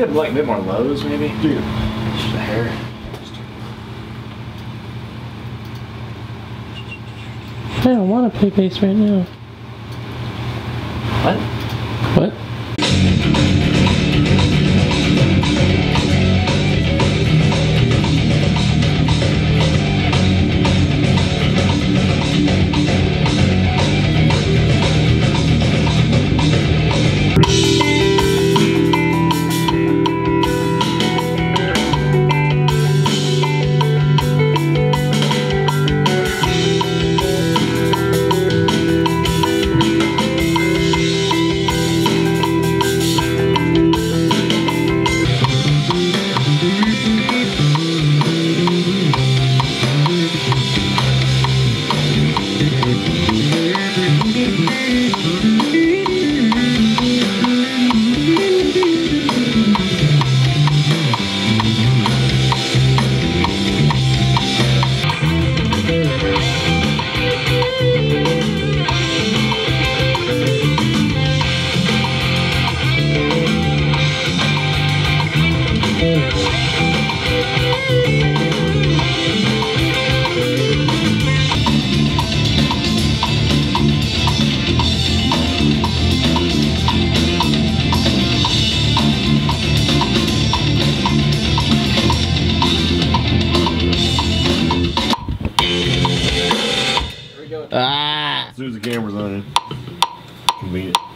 like a bit more lows, maybe. Dude, The hair. I don't want to play bass right now. What? What? Ah. As soon as the camera's on it. Convenient.